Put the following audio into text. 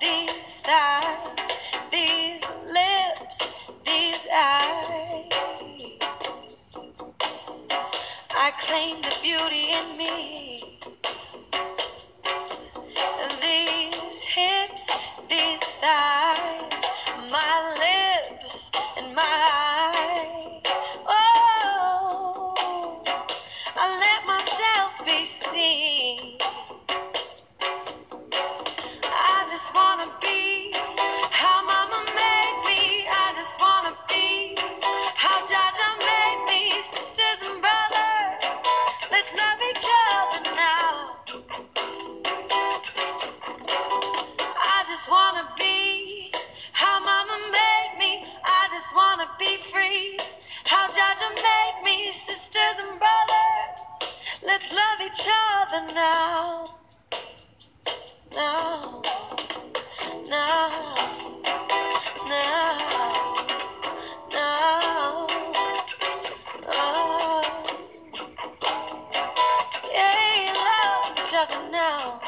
these thighs, these lips, these eyes. I claim the beauty in me. Sisters and brothers, let's love each other now. Now, now, now, now. Oh, yeah, love each other now.